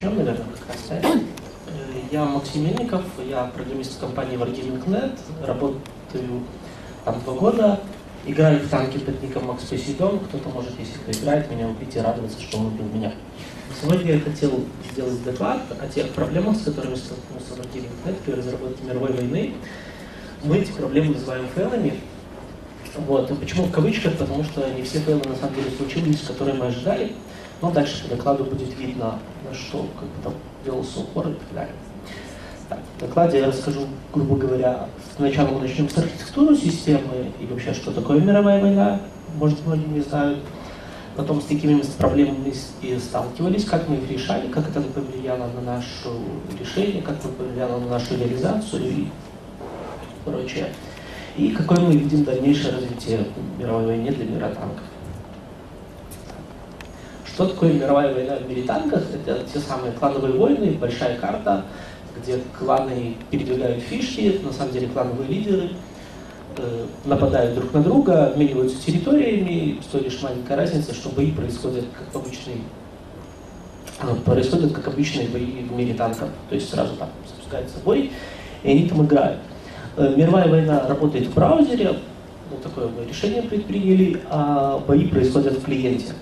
Наверное? Э, Я Максим Мельников, я программист компании Wargaming.net, работаю там два года, играю в танки под ником Макс Посейдон, кто-то может, если кто играет, меня убить и радоваться, что он убил меня. Сегодня я хотел сделать доклад о тех проблемах, с которыми столкнулся Wargaming.net при разработке мировой войны. Мы эти проблемы называем фейлами. Вот. И почему в кавычках? Потому что не все фейлы на самом деле случились, которые мы ожидали. Но дальше по докладу будет видно, что как бы, там делался упор и так далее. Так, в докладе я расскажу, грубо говоря, сначала мы начнем с архитектуры системы и вообще, что такое мировая война, может, многие не знают. Потом с какими проблемами и сталкивались, как мы их решали, как это повлияло на наше решение, как это повлияло на нашу реализацию и прочее. И какое мы видим дальнейшее развитие мировой войны для мира танков. Что такое мировая война в мире танках? Это те самые клановые войны, большая карта, где кланы передвигают фишки, на самом деле клановые лидеры э, нападают друг на друга, обмениваются территориями, с той лишь маленькая разница, что бои происходят как обычные, ну, происходят как обычные бои в мире танков. То есть сразу там запускается бой, и они там играют. Э, мировая война работает в браузере, вот такое мы решение предприняли, а бои происходят в клиенте.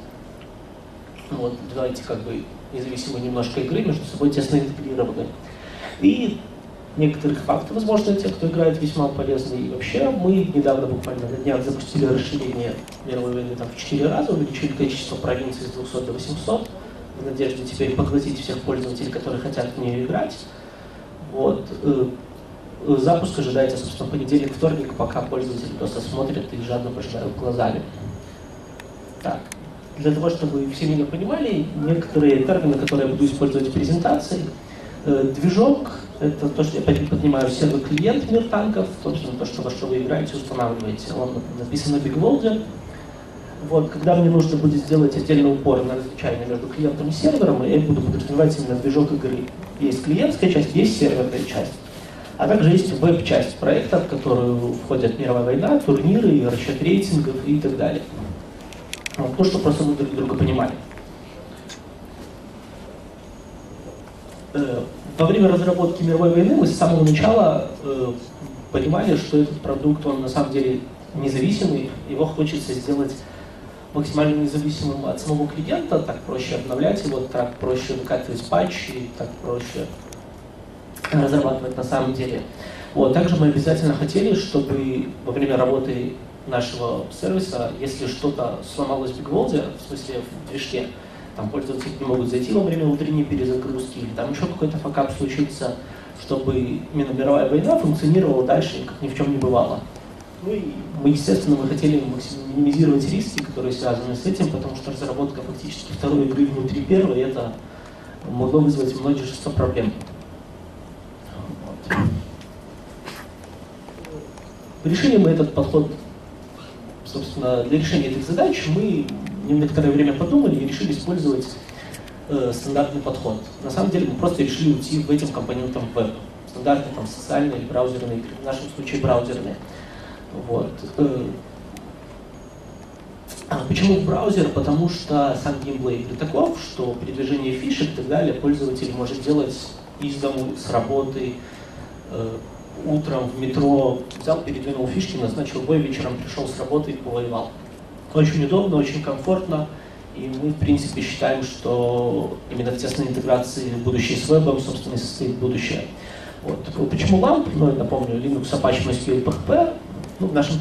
Вот, давайте как бы независимые немножко игры между собой тесно интегрированы. И некоторых фактов, возможно, те, кто играет, весьма полезны. И вообще мы недавно, буквально на днях, запустили расширение мировой войны там, в 4 раза, увеличили количество провинций с 200 до 800, в надежде теперь поглотить всех пользователей, которые хотят в нее играть. Вот. Запуск ожидается, собственно, понедельник, вторник, пока пользователи просто смотрят и жадно пожирают глазами. Так для того, чтобы все меня понимали, некоторые термины, которые я буду использовать в презентации. Движок — это то, что я поднимаю сервер-клиент мир танков, собственно, то, что во что вы играете, устанавливаете. Он написан на BigWorld. Вот, когда мне нужно будет сделать отдельный упор на различание между клиентом и сервером, я буду подразумевать именно движок игры. Есть клиентская часть, есть серверная часть. А также есть веб-часть проекта, в которую входят мировая война, турниры, расчет рейтингов и так далее. Вот, то, что просто мы друг друга понимали. Во время разработки мировой войны мы с самого начала э, понимали, что этот продукт, он на самом деле независимый, его хочется сделать максимально независимым от самого клиента, так проще обновлять его, так проще выкатывать патчи, так проще разрабатывать на самом деле. Вот. Также мы обязательно хотели, чтобы во время работы нашего сервиса, если что-то сломалось в BigWorld, в смысле в движке, там пользователи не могут зайти во время утренней перезагрузки, или там еще какой-то факап случится, чтобы именно война функционировала дальше, как ни в чем не бывало. Ну и мы, естественно, мы хотели минимизировать риски, которые связаны с этим, потому что разработка фактически второй игры внутри первой, это могло вызвать множество проблем. Решили мы этот подход собственно, для решения этих задач мы некоторое время подумали и решили использовать э, стандартный подход. На самом деле мы просто решили уйти в этим компонентам веб. Стандартные, там, социальные или браузерные в нашем случае браузерные. Вот. Э, а почему браузер? Потому что сам геймплей таков, что передвижение фишек и так далее пользователь может делать из дому, с работы, э, утром в метро взял, передвинул фишки, назначил бой, вечером пришел с работы и повоевал. Очень удобно, очень комфортно, и мы, в принципе, считаем, что именно в тесной интеграции будущее с вебом, собственно, и состоит будущее. Вот. Почему LAMP? Ну, я напомню, Linux, Apache, MySQL, PHP. Ну, в нашем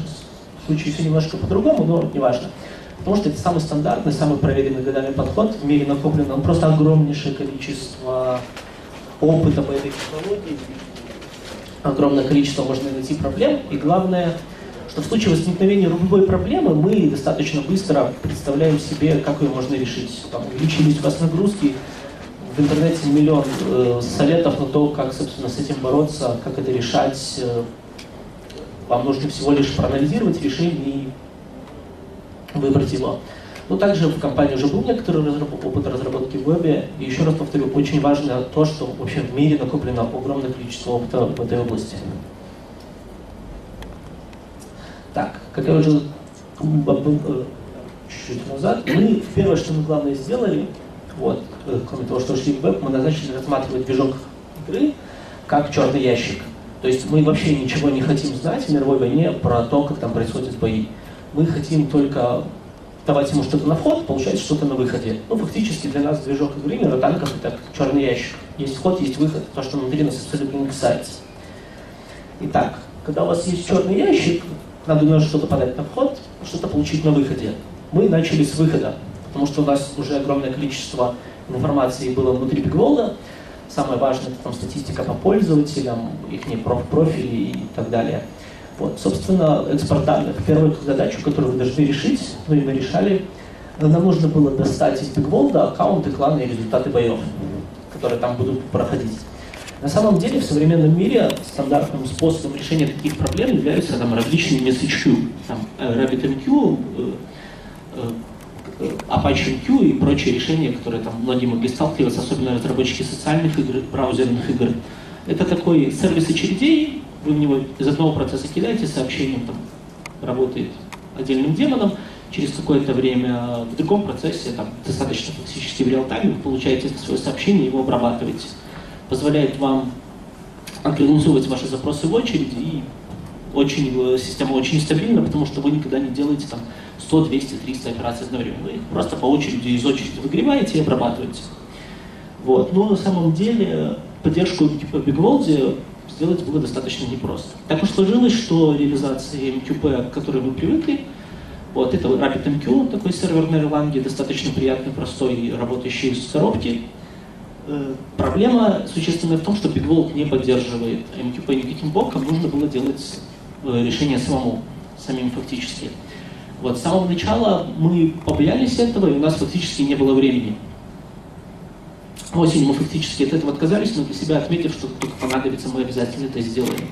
случае все немножко по-другому, но не важно. Потому что это самый стандартный, самый проверенный годами подход. В мире накоплено просто огромнейшее количество опыта по этой технологии, огромное количество можно найти проблем, и главное, что в случае возникновения любой проблемы мы достаточно быстро представляем себе, как ее можно решить. Там увеличились у вас нагрузки, в интернете миллион э, советов на то, как, собственно, с этим бороться, как это решать. Вам нужно всего лишь проанализировать решение и выбрать его. Но также в компании уже был некоторый опыт разработки в вебе. И еще раз повторю, очень важно то, что вообще в мире накоплено огромное количество опыта в этой области. Так, как я уже чуть-чуть назад, мы первое, что мы главное сделали, вот, э, кроме того, что ушли в веб, мы начали рассматривать движок игры как черный ящик. То есть мы вообще ничего не хотим знать в мировой войне про то, как там происходят бои. Мы хотим только давать ему что-то на вход, получать что-то на выходе. Ну, фактически для нас движок игры мира танков это черный ящик. Есть вход, есть выход, то, что внутри нас абсолютно не касается. Итак, когда у вас есть черный ящик, надо немножко что-то подать на вход, что-то получить на выходе. Мы начали с выхода, потому что у нас уже огромное количество информации было внутри Бигволда. Самое важное это там статистика по пользователям, их профили и так далее. Вот, собственно, экспорт данных. Первую задачу, которую вы должны решить, и мы решали, нам нужно было достать из Бигволда аккаунты, кланы и результаты боев, которые там будут проходить. На самом деле в современном мире стандартным способом решения таких проблем являются там, различные MSHQ, там, э, RabbitMQ, э, э, Apache MQ и прочие решения, которые там многие могли сталкиваться, особенно разработчики социальных игр, браузерных игр. Это такой сервис очередей, вы в него из одного процесса кидаете сообщение, там, работает отдельным демоном, через какое-то время в другом процессе, там, достаточно фактически в реал-тайме, вы получаете свое сообщение его обрабатываете позволяет вам организовывать ваши запросы в очереди, и очень, э, система очень стабильна, потому что вы никогда не делаете там 100, 200, 300 операций одновременно. Вы просто по очереди из очереди выгреваете и обрабатываете. Вот. Но на самом деле поддержку типа BigWold сделать было достаточно непросто. Так уж сложилось, что реализация MQP, к которой мы привыкли, вот это RabbitMQ, такой сервер на достаточно приятный, простой, работающий с коробки, Э, проблема существенная в том, что BigVault не поддерживает MQP никаким боком, нужно было делать э, решение самому, самим фактически. Вот, с самого начала мы побоялись этого, и у нас фактически не было времени. Осенью мы фактически от этого отказались, но для себя отметив, что только понадобится, мы обязательно это сделаем.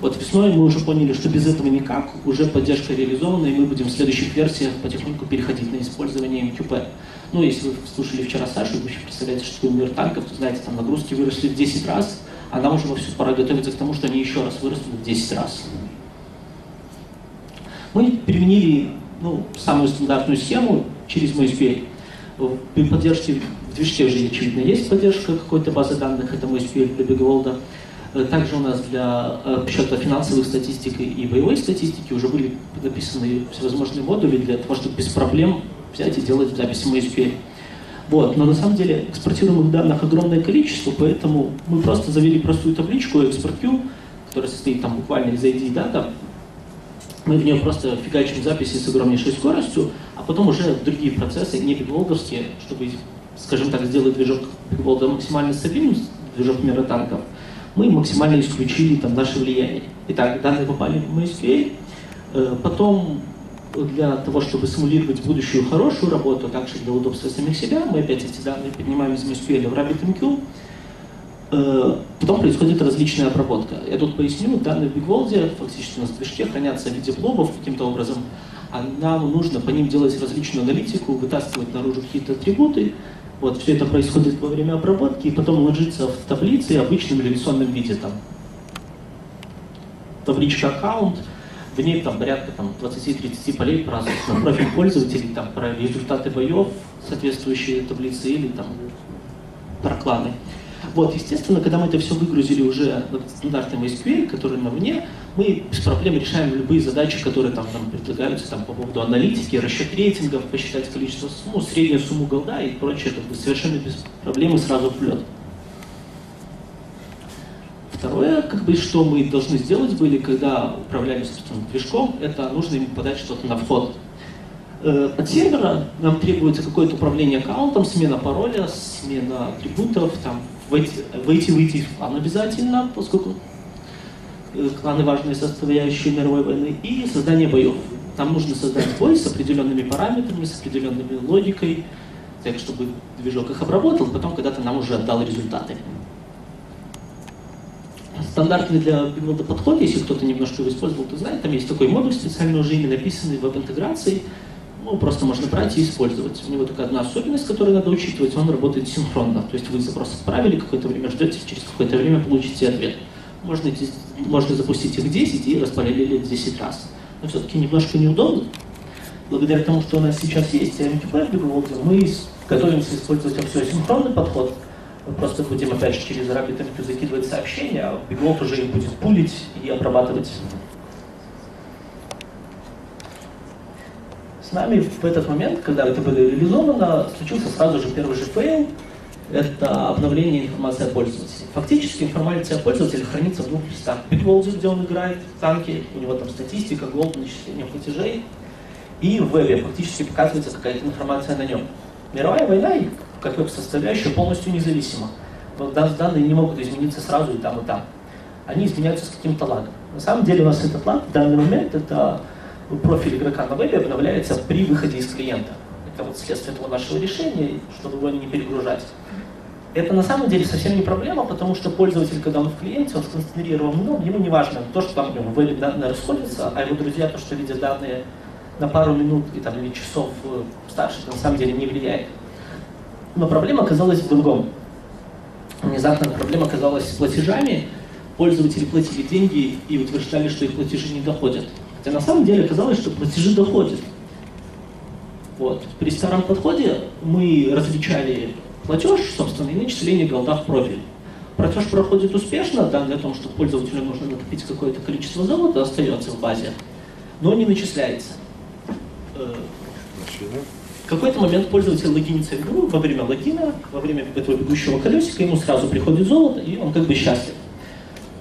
Вот весной мы уже поняли, что без этого никак, уже поддержка реализована, и мы будем в следующих версиях потихоньку переходить на использование MQP. Ну, если вы слушали вчера Сашу, вы еще представляете, что такое мир танков, то знаете, там нагрузки выросли в 10 раз, а нам уже во всю пора готовиться к тому, что они еще раз вырастут в 10 раз. Мы применили ну, самую стандартную схему через MySQL. При поддержке в движке уже, очевидно, есть поддержка какой-то базы данных, это MySQL для BigWorld. Также у нас для подсчета финансовых статистик и боевой статистики уже были написаны всевозможные модули для того, чтобы без проблем взять и делать записи MySQL. Вот. Но на самом деле экспортируемых данных огромное количество, поэтому мы просто завели простую табличку ExportQ, которая состоит там буквально из ID дата. Мы в нее просто фигачим записи с огромнейшей скоростью, а потом уже другие процессы, не бигволдовские, чтобы, скажем так, сделать движок бигволда максимально стабильным, движок мира танков, мы максимально исключили там наше влияние. Итак, данные попали в MySQL, э, потом для того, чтобы симулировать будущую хорошую работу, а также для удобства самих себя, мы опять эти данные поднимаем из MySQL в RabbitMQ, Потом происходит различная обработка. Я тут поясню, данные в BigWold фактически в движке хранятся в виде блобов каким-то образом, а нам нужно по ним делать различную аналитику, вытаскивать наружу какие-то атрибуты. Вот, все это происходит во время обработки, и потом ложится в таблице обычном реляционном виде. Там. Табличка аккаунт, в ней там порядка там, 20-30 полей про профиль пользователей, там, про результаты боев, соответствующие таблицы или там, про кланы. Вот, естественно, когда мы это все выгрузили уже на стандартный MySQL, который на мне, мы без проблем решаем любые задачи, которые там нам предлагаются там, по поводу аналитики, расчет рейтингов, посчитать количество, ну, среднюю сумму голда и прочее, как бы совершенно без проблем и сразу в лед. Второе, как бы, что мы должны сделать были, когда управляли, собственно, движком, это нужно им подать что-то на вход. Э, от сервера нам требуется какое-то управление аккаунтом, смена пароля, смена атрибутов, там, войти-выйти в клан обязательно, поскольку э, кланы важные составляющие мировой войны, и создание боев. Там нужно создать бой с определенными параметрами, с определенными логикой, так, чтобы движок их обработал, потом когда-то нам уже отдал результаты стандартный для бигбилда подход, если кто-то немножко его использовал, то знает, там есть такой модуль специальный уже ими написанный веб-интеграцией, ну, просто можно брать и использовать. У него такая одна особенность, которую надо учитывать, он работает синхронно. То есть вы запрос отправили, какое-то время ждете, через какое-то время получите ответ. Можно, можно запустить их 10 и распараллелить 10 раз. Но все-таки немножко неудобно. Благодаря тому, что у нас сейчас есть AMQP, мы готовимся использовать асинхронный подход. Мы просто будем опять же через RabbitMQ закидывать сообщения, а BigWorld уже их будет пулить и обрабатывать. С нами в этот момент, когда это было реализовано, случился сразу же первый же фейл, это обновление информации о пользователе. Фактически информация о пользователе хранится в двух местах. В BigWorld, где он играет танки, у него там статистика, gold, начисление платежей, и в вебе фактически показывается какая-то информация на нем. Мировая война, как веб-составляющая, полностью независима. Данные не могут измениться сразу и там, и там. Они изменяются с каким-то лагом. На самом деле у нас этот лаг в данный момент, это профиль игрока на вебе обновляется при выходе из клиента. Это вот следствие этого нашего решения, чтобы его не перегружать. Это на самом деле совсем не проблема, потому что пользователь, когда он в клиенте, он сконцентрирован много, ему не важно то, что там в вебе данные расходятся, а его друзья, то, что видят данные на пару минут и, там, или часов э, старше, на самом деле не влияет. Но проблема оказалась в другом. Внезапно проблема оказалась с платежами. Пользователи платили деньги и утверждали, что их платежи не доходят. Хотя на самом деле оказалось, что платежи доходят. Вот. При старом подходе мы различали платеж, собственно, и начисление голда в профиль. Платеж проходит успешно, данные о том, что пользователю нужно накопить какое-то количество золота, остается в базе, но не начисляется. Э, в какой-то момент пользователь логинится в игру, во время логина, во время этого бегущего колесика, ему сразу приходит золото, и он как бы счастлив.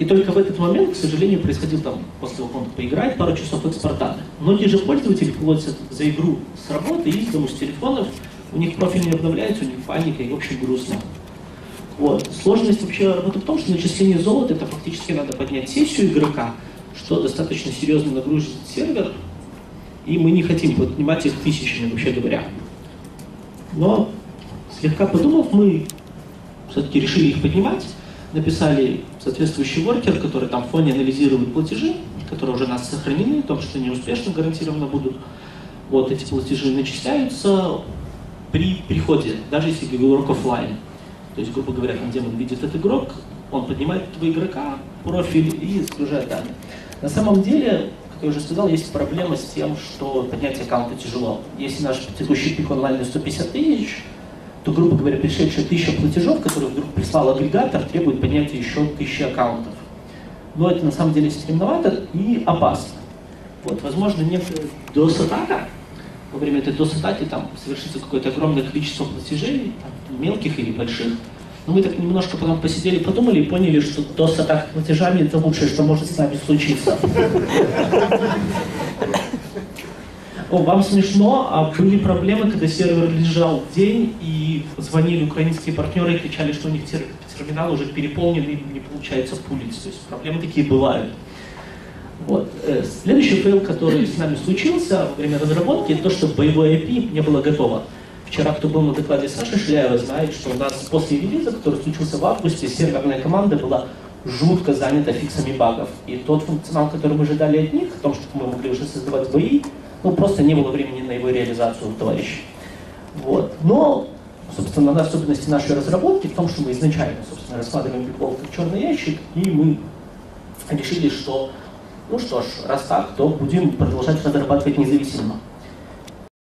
И только в этот момент, к сожалению, происходил там, после того, как он поиграет, пару часов экспорта. Многие же пользователи платят за игру с работы, из дому, с телефонов, у них профиль не обновляется, у них паника и, в общем, грустно. Вот. Сложность вообще работы в том, что начисление золота, это фактически надо поднять сессию игрока, что достаточно серьезно нагрузит сервер, и мы не хотим поднимать их тысячами, вообще говоря. Но, слегка подумав, мы все-таки решили их поднимать, написали соответствующий воркер, который там в фоне анализирует платежи, которые уже у нас сохранены, о том, что они гарантированно будут. Вот эти платежи начисляются при приходе, даже если игрок офлайн. То есть, грубо говоря, там демон видит этот игрок, он поднимает этого игрока, профиль и загружает данные. На самом деле, как я уже сказал, есть проблема с тем, что поднять аккаунты тяжело. Если наш текущий пик онлайн 150 тысяч, то, грубо говоря, пришедшая тысяча платежов, которые вдруг прислал агрегатор, требует поднятия еще тысячи аккаунтов. Но это на самом деле стремновато и опасно. Вот, возможно, нет DOS-атака, во время этой DOS-атаки там совершится какое-то огромное количество платежей, там, мелких или больших. Но мы так немножко потом посидели, подумали и поняли, что DOS-атака платежами это лучшее, что может с нами случиться. О, вам смешно, а были проблемы, когда сервер лежал день, и звонили украинские партнеры и кричали, что у них терминал уже переполнен и не получается пулить. То есть проблемы такие бывают. Вот. Э, следующий фейл, который с нами случился во время разработки, это то, что боевое API не было готово. Вчера, кто был на докладе Саши Шляева, знает, что у нас после релиза, который случился в августе, серверная команда была жутко занята фиксами багов. И тот функционал, который мы ожидали от них, о том, что мы могли уже создавать бои, ну, просто не было времени на его реализацию у товарищей. Вот. Но, собственно, на особенности нашей разработки в том, что мы изначально, собственно, раскладываем библиотеку как черный ящик, и мы решили, что, ну что ж, раз так, то будем продолжать разрабатывать независимо.